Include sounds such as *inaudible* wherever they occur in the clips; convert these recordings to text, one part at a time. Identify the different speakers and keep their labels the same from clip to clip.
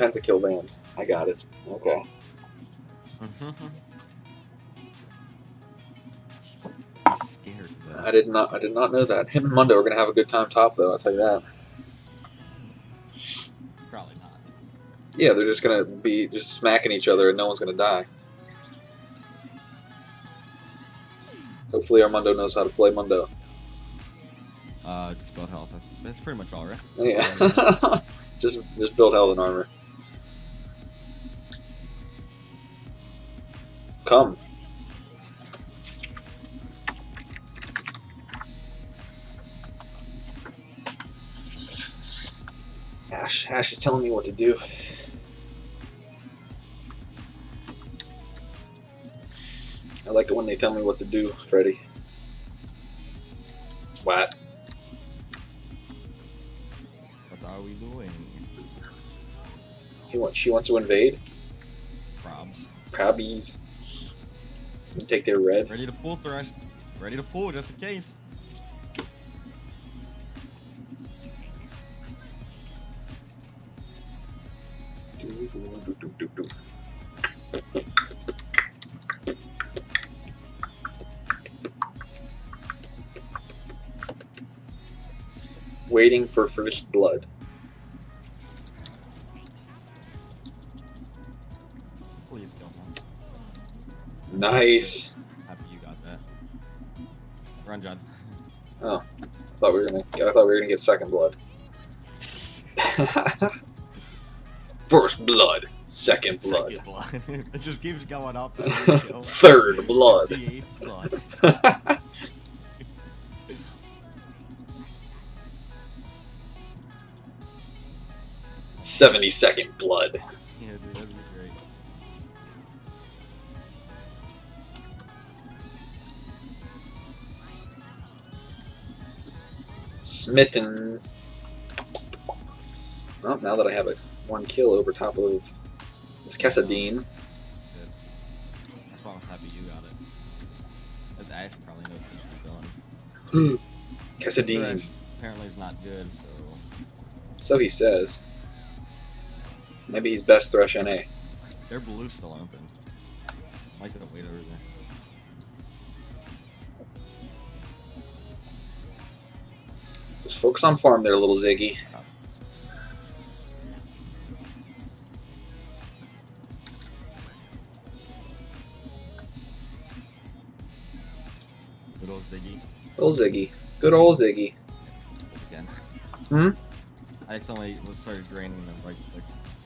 Speaker 1: pentakill band. I got it. Okay.
Speaker 2: scared.
Speaker 1: I did not. I did not know that. Him and Mundo are gonna have a good time top though. I'll tell you that.
Speaker 2: Probably not.
Speaker 1: Yeah, they're just gonna be just smacking each other and no one's gonna die. Hopefully Armando knows how to play Mundo.
Speaker 2: Uh, just build health. That's, that's pretty much all, right?
Speaker 1: Yeah. *laughs* just just build health and armor. Come. Ash, Ash is telling me what to do. I like it when they tell me what to do, Freddy. What?
Speaker 2: What are we doing?
Speaker 1: He wants, she wants to invade?
Speaker 2: Probs.
Speaker 1: Crabbies. Take their red.
Speaker 2: Ready to pull, Thresh. Ready to pull, just in case.
Speaker 1: Waiting for first blood. Nice.
Speaker 2: Happy you got that. Run, John.
Speaker 1: Oh, I thought we were gonna. I thought we were gonna get second blood. *laughs* First blood, second blood,
Speaker 2: Second blood. *laughs* it just keeps going up. *laughs*
Speaker 1: third blood.
Speaker 2: Blood.
Speaker 1: Seventy second blood. Smitten. Well, now that I have a one kill over top of this Kassadin.
Speaker 2: That's why I'm happy you got it. Because Ash probably knows what he's doing. Kassadin. *clears throat* Apparently is not good, so
Speaker 1: So he says. Maybe he's best Thresh NA.
Speaker 2: their blue's still open. I Might get a wait over there.
Speaker 1: Focus on farm there, little Ziggy.
Speaker 2: Good old Ziggy
Speaker 1: Little Ziggy. Good old Ziggy.
Speaker 2: again.
Speaker 1: Hmm?
Speaker 2: I accidentally started draining them, like, like,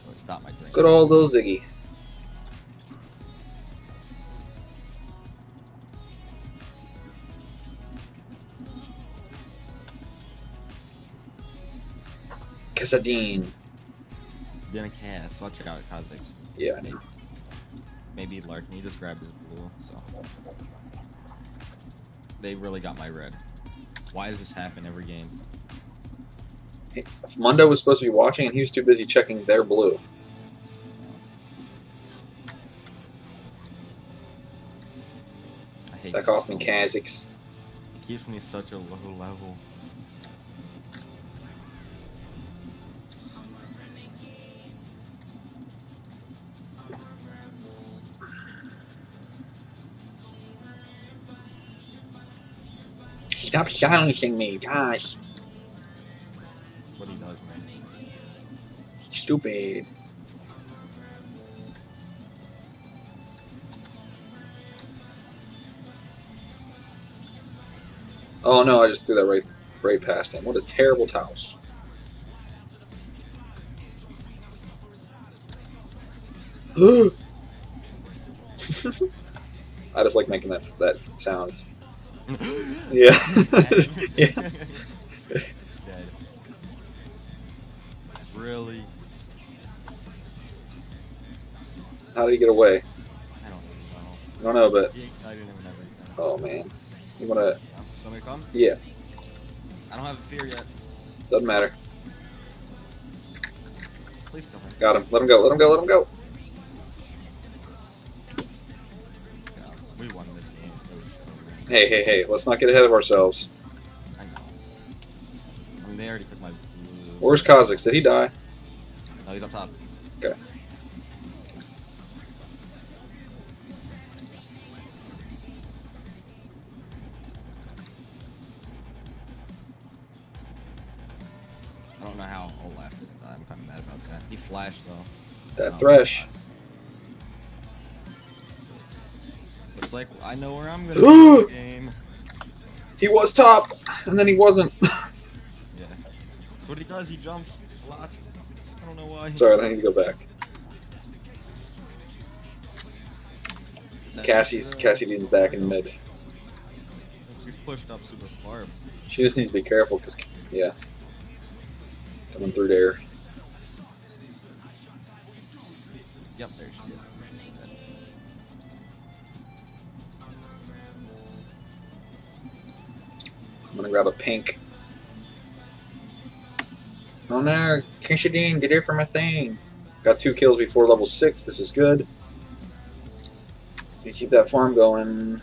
Speaker 2: like stop my drain.
Speaker 1: Good old little Ziggy. Kassadin.
Speaker 2: Then a cast. Watch out, Kha'Zix.
Speaker 1: Yeah, I need.
Speaker 2: Maybe Larkin. He just grabbed his blue, so. They really got my red. Why does this happen every game?
Speaker 1: Mundo was supposed to be watching, and he was too busy checking their blue.
Speaker 2: I hate
Speaker 1: That cost me
Speaker 2: so much. It keeps me such a low level.
Speaker 1: Stop silencing me, gosh.
Speaker 2: What he does, man.
Speaker 1: Stupid. Oh no, I just threw that right right past him. What a terrible touse. *gasps* I just like making that that sound. Yeah. *laughs* yeah.
Speaker 2: Dead. Really?
Speaker 1: How did he get away?
Speaker 2: I don't know.
Speaker 1: I don't know, but
Speaker 2: I didn't even have anything.
Speaker 1: oh man, you wanna?
Speaker 2: Somebody come?
Speaker 1: Yeah,
Speaker 2: I don't have a fear yet.
Speaker 1: doesn't matter.
Speaker 2: Please kill me.
Speaker 1: Got him. Let him go. Let him go. Let him go. Hey, hey, hey! Let's not get ahead of ourselves.
Speaker 2: I know. I mean, they already took my blue.
Speaker 1: Where's Kha'Zix? Did he die?
Speaker 2: No, he's up top.
Speaker 1: Okay.
Speaker 2: I don't know how Olaf. I'm kind of mad about that. He flashed though.
Speaker 1: That
Speaker 2: Oh,
Speaker 1: thresh.
Speaker 2: Looks like I know where I'm gonna *gasps* be in the game.
Speaker 1: He was top, and then he wasn't. *laughs*
Speaker 2: Yeah. What he does. He jumps a lot. I don't know why.
Speaker 1: Sorry, I need to go back. Cassie's
Speaker 2: good.
Speaker 1: Uh, Cassidy's back in mid.
Speaker 2: She's pushed up super far.
Speaker 1: She just needs to be careful because, yeah. Coming through there. Grab a pink. Oh no, Kassadin, get here for my thing. Got two kills before level six. This is good. You keep that farm going.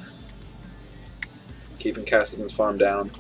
Speaker 1: Keeping Cassidy's farm down.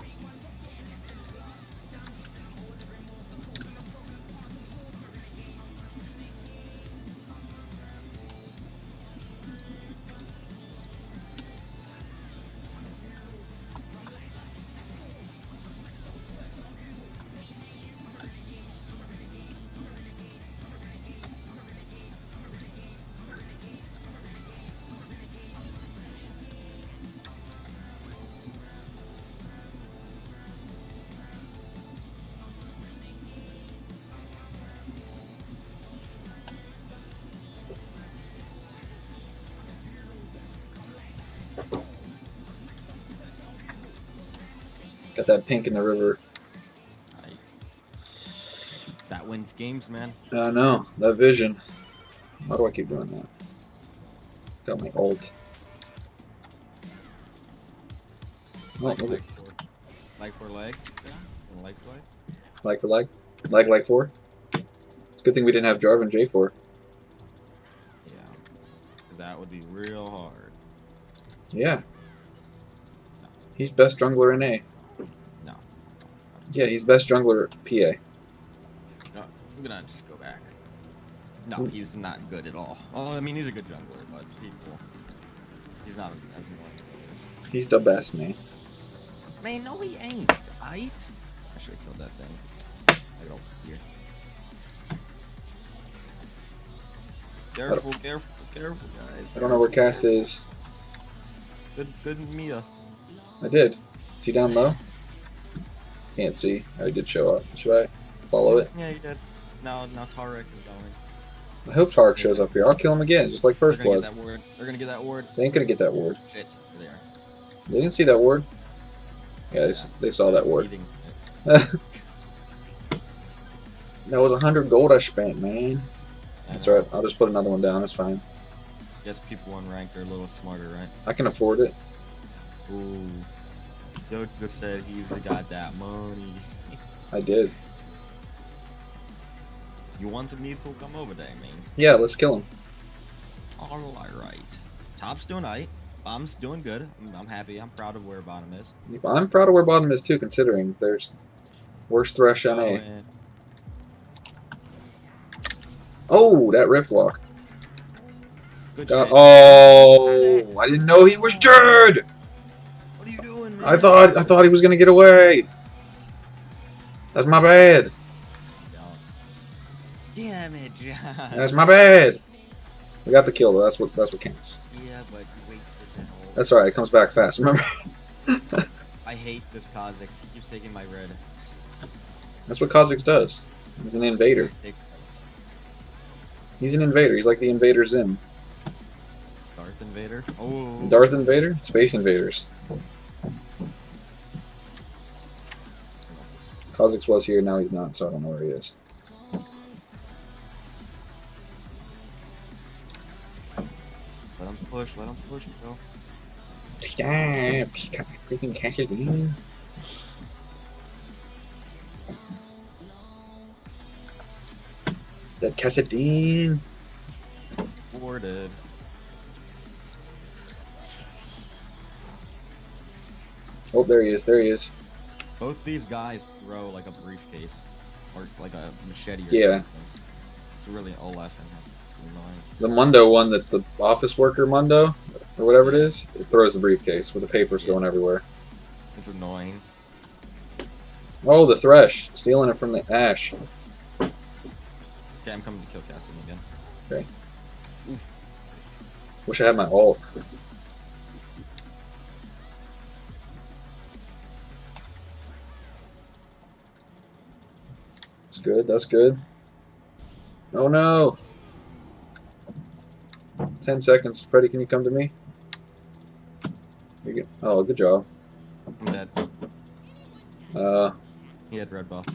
Speaker 1: Got that pink in the river.
Speaker 2: That wins games, man.
Speaker 1: I know, that vision. Why do I keep doing that? Got my ult. Oh,
Speaker 2: Like, like, for, like for leg. Yeah. Like for leg.
Speaker 1: like for like? Like like four? Good thing we didn't have Jarvan J4.
Speaker 2: Yeah. That would be real hard.
Speaker 1: Yeah. He's best jungler in A.
Speaker 2: No.
Speaker 1: Yeah, he's best jungler PA.
Speaker 2: No, I'm gonna just go back. No,
Speaker 1: mm.
Speaker 2: he's not good at all. Oh, I mean, he's a good jungler, but people, he's not as annoying as
Speaker 1: He's the best, man.
Speaker 2: Man, no, he ain't. I. I should have killed that thing. I go here. Careful, careful, careful, guys.
Speaker 1: I don't know where Cass is.
Speaker 2: Good, good Mia.
Speaker 1: I did. Is he down low? Can't see. I did show up. Should I follow it?
Speaker 2: Yeah, you did. Now, now Taric is going.
Speaker 1: I hope Taric shows up here. I'll kill him again, just like First
Speaker 2: They're
Speaker 1: Blood.
Speaker 2: get that ward. They're gonna get that ward.
Speaker 1: They ain't gonna get that ward.
Speaker 2: Shit, there.
Speaker 1: They didn't see that ward. Yeah, they, they saw that ward. *laughs* That was a hundred gold I spent, man. That's right. I'll just put another one down. That's fine.
Speaker 2: Guess people unranked are a little smarter, right?
Speaker 1: I can afford it.
Speaker 2: Ooh. Joke just said he's got that money.
Speaker 1: I did.
Speaker 2: You wanted me to come over there, man.
Speaker 1: Yeah, let's kill him.
Speaker 2: Alright. Top's doing alright. Bomb's doing good. I'm, I'm happy. I'm proud of where bottom is.
Speaker 1: I'm proud of where bottom is too, considering there's worse thresh
Speaker 2: Oh,
Speaker 1: NA.
Speaker 2: and
Speaker 1: Oh, that rift walk.
Speaker 2: good
Speaker 1: uh,
Speaker 2: Got,
Speaker 1: oh, I didn't know he was dead. I thought I thought he was gonna get away. That's my bad.
Speaker 2: Damn it, John.
Speaker 1: That's my bad. We got the kill though. That's what that's what counts.
Speaker 2: Yeah, but you wasted that whole...
Speaker 1: That's alright. It comes back fast. Remember? *laughs*
Speaker 2: I hate this Kha'Zix. He keeps taking my red.
Speaker 1: That's what Kha'Zix does. He's an invader. He's an invader. He's like the Invader Zim.
Speaker 2: Darth Invader. Oh.
Speaker 1: Darth Invader, Space Invaders. Kha'Zix was here, now he's not, so I don't know where he is.
Speaker 2: Let him push. Let him push, bro.
Speaker 1: Yeah, freaking Cassidy. That Kassadin.
Speaker 2: Warded.
Speaker 1: Oh, there he is. There he is.
Speaker 2: Both these guys throw like a briefcase or like a machete or
Speaker 1: Yeah.
Speaker 2: something. It's really him. It's annoying.
Speaker 1: The Mundo one that's the office worker Mundo, or whatever it is, it throws the briefcase with the papers going everywhere.
Speaker 2: It's annoying.
Speaker 1: Oh, the Thresh, stealing it from the Ash.
Speaker 2: Okay, I'm coming to kill Cassidy again. Okay.
Speaker 1: Wish I had my ult. Good, that's good. Oh no! Ten seconds. Freddy, can you come to me? Oh, good job.
Speaker 2: I'm dead.
Speaker 1: Uh,
Speaker 2: He had red buff.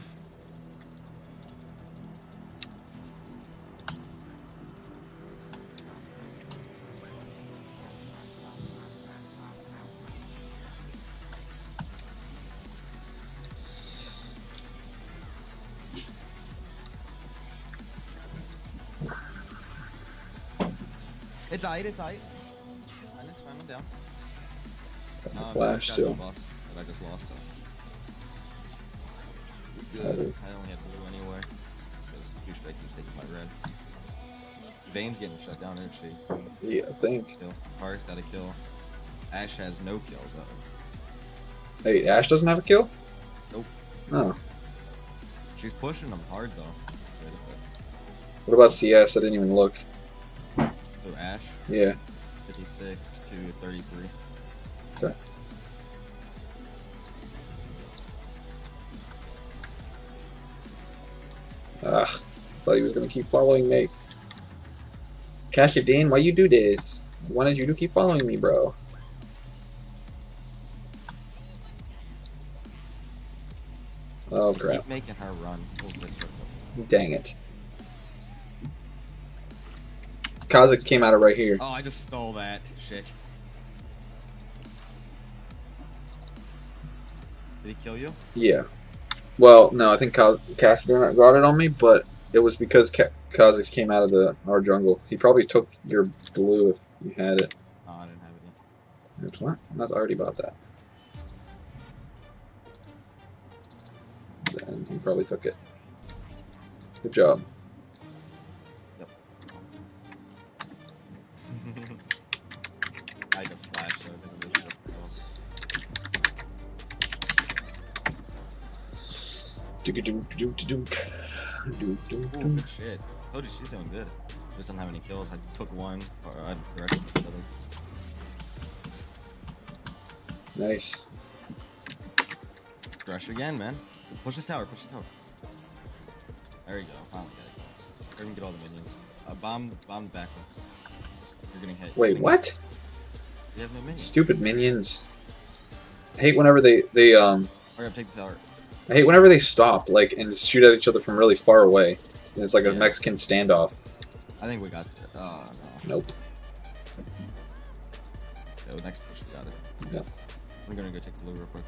Speaker 2: It's aight, it's aight. Fine, it's fine, I'm down.
Speaker 1: got my
Speaker 2: No,
Speaker 1: flash
Speaker 2: I've got no
Speaker 1: too.
Speaker 2: buffs I just lost, so.
Speaker 1: Oh.
Speaker 2: Good. I only had blue anyway. Because douchebag keeps taking my red. Vayne's getting shut down, isn't she?
Speaker 1: Yeah, I think.
Speaker 2: Kill. Heart got a kill. Ash has no kills though.
Speaker 1: Hey, Ash doesn't have a kill?
Speaker 2: Nope.
Speaker 1: Oh.
Speaker 2: She's pushing them hard though. Wait a sec.
Speaker 1: What about CS? I didn't even look.
Speaker 2: So Ash,
Speaker 1: Yeah.
Speaker 2: 56 to 33.
Speaker 1: Okay. Ugh. Thought he was gonna keep following me. Cassidy, why you do this? I wanted you to keep following me, bro. Oh crap.
Speaker 2: Keep making her run. Good circle.
Speaker 1: Dang it. Kha'Zix came out of right here.
Speaker 2: Oh, I just stole that. Shit. Did he kill you?
Speaker 1: Yeah. Well, no, I think Cassidy got it on me, but it was because Ka- Kha'Zix came out of the our jungle. He probably took your blue if you had it.
Speaker 2: Oh, I didn't have any.
Speaker 1: Oops, what? I'm not already about that. Then he probably took it. Good job.
Speaker 2: Ooh, shit. Told you she's doing good. Just don't have any kills. I took one, or I directed the other.
Speaker 1: Nice.
Speaker 2: Rush again, man. Push this tower, push the tower. There you go. Finally got it. Gonna get all the minions. Uh, bomb, bomb backwards. You're getting hit.
Speaker 1: Wait, what?
Speaker 2: You have no minions.
Speaker 1: Stupid minions. I hate whenever they they um
Speaker 2: Hurry up, take the tower.
Speaker 1: I hate whenever they stop like and shoot at each other from really far away. And it's like a Mexican standoff.
Speaker 2: I think we got. Oh no.
Speaker 1: Nope.
Speaker 2: Yo, next push, we got it.
Speaker 1: Yeah.
Speaker 2: I'm gonna go take the blue real quick.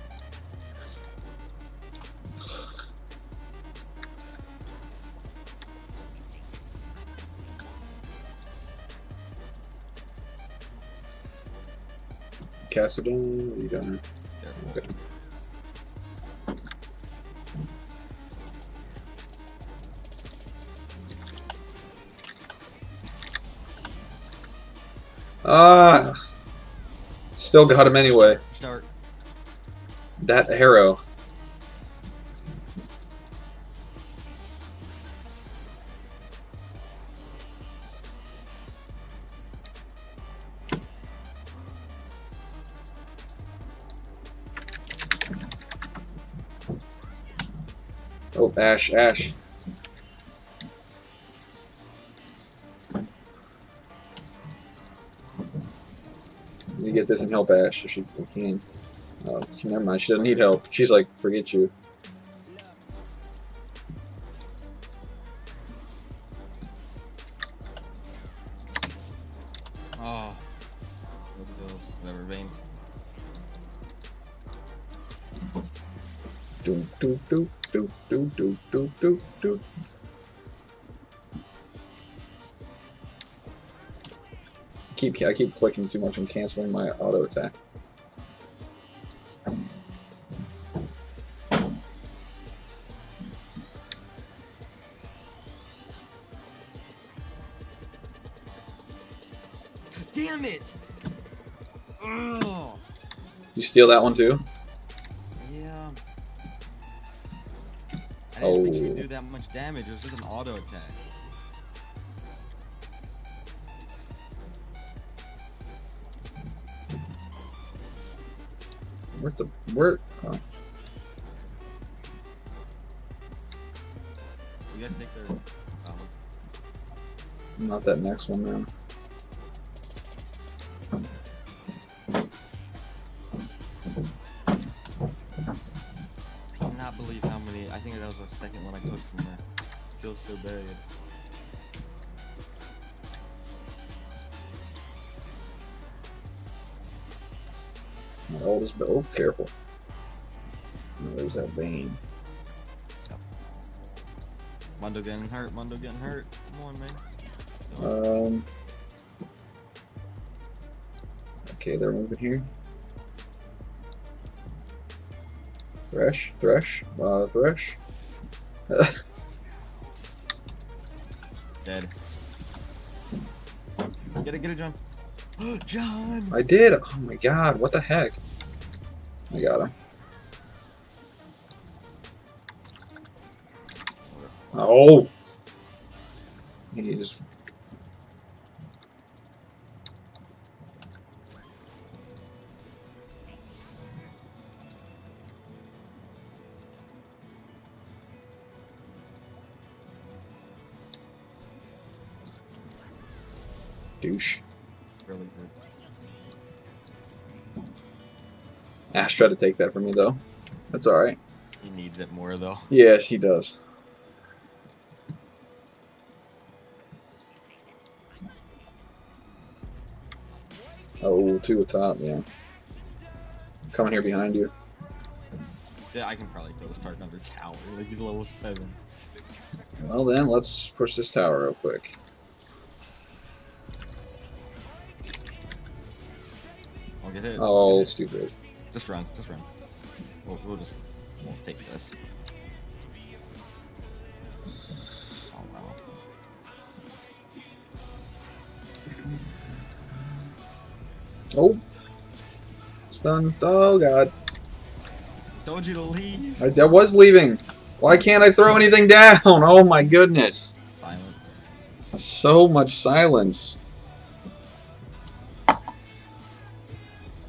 Speaker 1: Kassadin, what are you doing?
Speaker 2: Careful.
Speaker 1: Okay. Ah, still got him anyway.
Speaker 2: Start.
Speaker 1: That arrow. Oh, Ash, Ash. And help Ash if she can. Oh, never mind. She doesn't need help. She's like, forget you. I keep clicking too much and canceling my auto attack.
Speaker 2: Damn it! Ugh.
Speaker 1: You steal that one too?
Speaker 2: Yeah. I didn't oh. think you do that much damage. It was just an auto attack.
Speaker 1: Where's the where?
Speaker 2: You gotta take their. Um,
Speaker 1: not that next one then.
Speaker 2: I cannot believe how many. I think that was the second one I took from there. Feels so bad.
Speaker 1: My oldest, but oh, careful. There's that Vayne.
Speaker 2: Mundo getting hurt. Mundo getting hurt. Come on, man.
Speaker 1: Um. Okay, they're moving here. Thresh, Thresh, uh, Thresh.
Speaker 2: Dead. Get it, get it, John. *gasps* John.
Speaker 1: I did. Oh my god, what the heck? I got him. Oh. He just. Douche.
Speaker 2: Really good.
Speaker 1: Ash tried to take that from me though. That's alright.
Speaker 2: He needs it more though.
Speaker 1: Yeah, she does. Two atop, yeah. Coming here behind you.
Speaker 2: Yeah, I can probably kill this start under tower. Like he's level seven.
Speaker 1: Well then, let's push this tower real quick.
Speaker 2: I'll get hit.
Speaker 1: Oh, stupid.
Speaker 2: Just run. Just run. We'll, we'll just we'll take this. Oh.
Speaker 1: Stun. Oh god.
Speaker 2: Told you to leave.
Speaker 1: I, I was leaving. Why can't I throw anything *laughs* down? Oh my goodness.
Speaker 2: Silence.
Speaker 1: So much silence.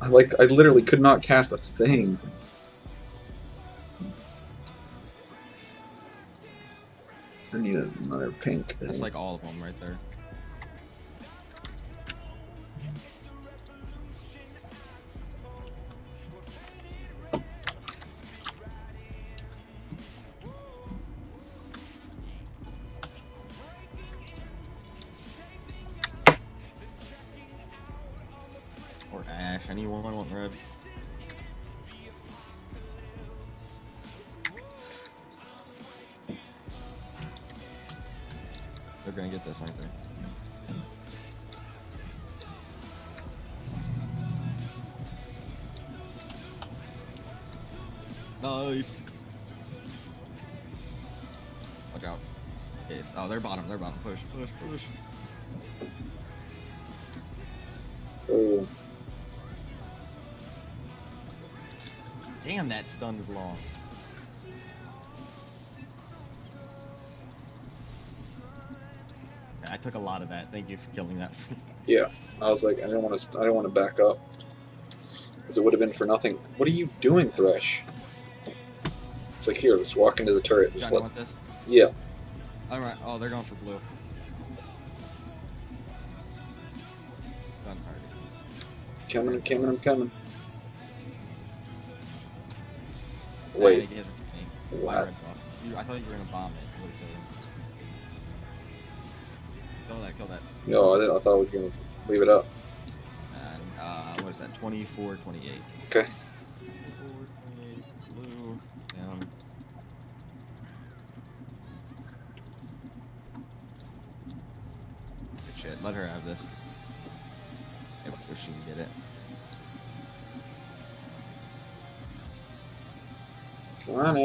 Speaker 1: I like I literally could not cast a thing. I need another pink.
Speaker 2: That's like all of them right there. Yes. Oh, they're bottom. They're bottom. Push, push, push.
Speaker 1: Oh,
Speaker 2: Damn, that stun is long. I took a lot of that. Thank you for killing that. *laughs*
Speaker 1: yeah. I was like, I don't want to. I don't want to back up, because it would have been for nothing. What are you doing, Thresh? It's like here, just walk into the turret. Let, yeah.
Speaker 2: All right. Oh, they're going for blue.
Speaker 1: Coming, I'm coming, I'm coming. Wait,
Speaker 2: they gave it to me. My
Speaker 1: what?
Speaker 2: red buff. You, I thought you were gonna bomb it. It would've killed. Kill that. Kill that.
Speaker 1: No, I, didn't, I thought I was gonna leave it up.
Speaker 2: And uh, what is that? 24, 28.
Speaker 1: Okay.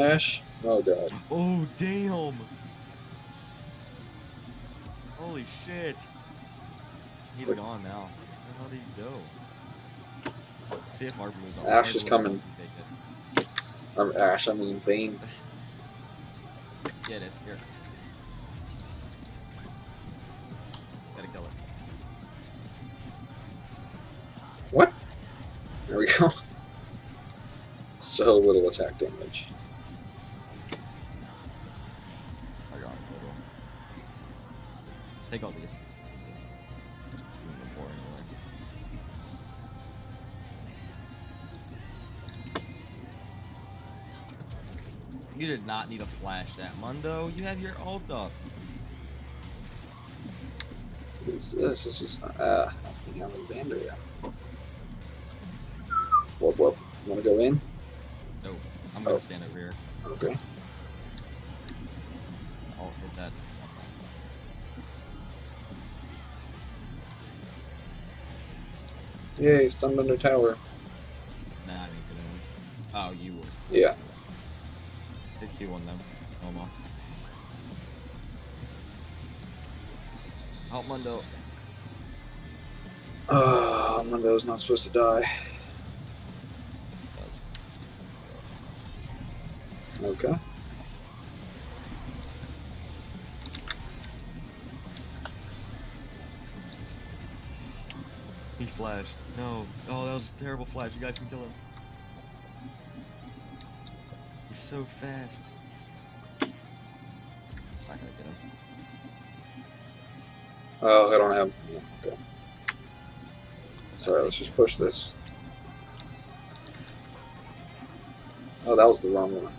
Speaker 1: Come on, Ash. Oh god.
Speaker 2: Oh damn! Holy shit! He's
Speaker 1: What?
Speaker 2: gone now. hell did he go? See if Arbor moves on.
Speaker 1: Ash
Speaker 2: Arbor
Speaker 1: is coming.
Speaker 2: on, take it.
Speaker 1: Um, Ash, I mean Bane.
Speaker 2: Yeah, it is. Here. Gotta kill it.
Speaker 1: What? There we go. *laughs* So little attack damage.
Speaker 2: Take all these. Doing the boring way. You did not need to flash that, Mundo. You have your ult up.
Speaker 1: What is this? This is uh that's the Alexandria. Whoop whoop. Wanna go in?
Speaker 2: No, I'm gonna
Speaker 1: Oh.
Speaker 2: stand over here.
Speaker 1: Okay. Yay, stunned under tower.
Speaker 2: Nah, I didn't get in. Oh, you were.
Speaker 1: Yeah.
Speaker 2: Did Q on them. Almost. Help Mundo.
Speaker 1: Ah, Mundo's not supposed to die. Okay.
Speaker 2: He flashed. No. Oh, that was a terrible flash. You guys can kill him. He's so fast. Not gonna get him.
Speaker 1: Oh, I don't have. Okay. Sorry, let's just push this. Oh, that was the wrong one.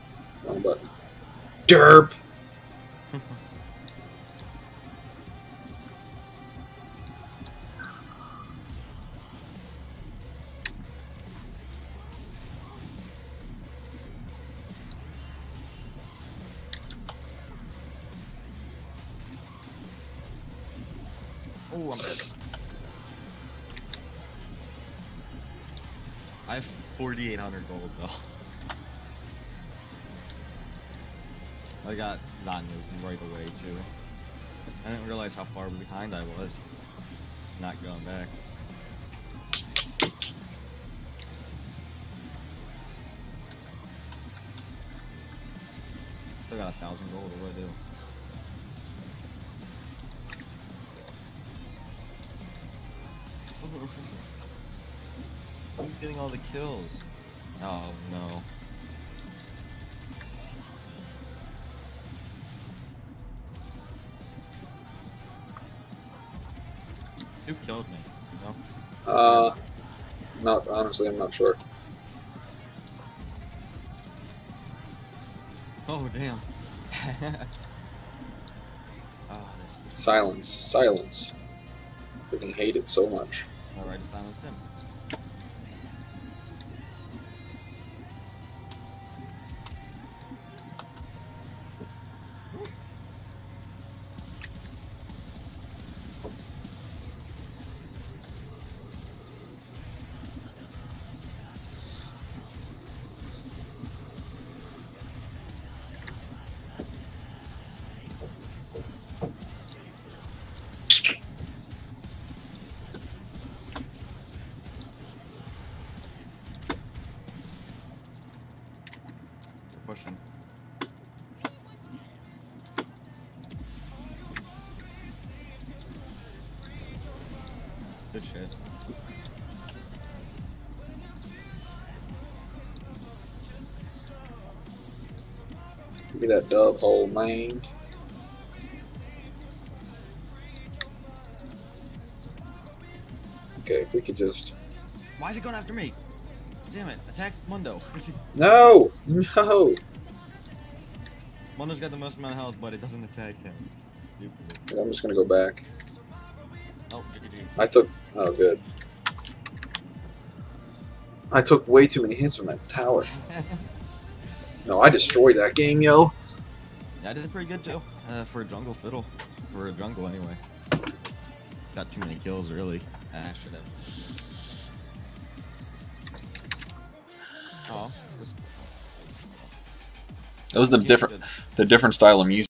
Speaker 1: Wrong button. Derp! *laughs*
Speaker 2: 4,800 gold though. I got moving right away too. I didn't realize how far behind I was. Not going back. Still got a thousand gold. What do I *laughs* do? Getting all the kills? Oh no. Who killed me? No?
Speaker 1: Uh, not honestly, I'm not sure.
Speaker 2: Oh damn. *laughs* oh,
Speaker 1: Silence. Silence. Freaking hate it so much.
Speaker 2: alright silence him.
Speaker 1: Give me that dub hole, man. Okay, if we could just.
Speaker 2: Why is it going after me? Damn it! Attack Mundo. *laughs*
Speaker 1: No! No!
Speaker 2: Mundo's got the most amount of health, but it doesn't attack him. Stupid.
Speaker 1: I'm just gonna go back.
Speaker 2: Oh,
Speaker 1: I took. Oh, good. I took way too many hits from that tower. *laughs* No, I destroyed that game, yo.
Speaker 2: Yeah, I did pretty good too. Uh, for a jungle fiddle. For a jungle anyway. Got too many kills early. I should have. Oh, this-
Speaker 1: That was the different, the different style of music.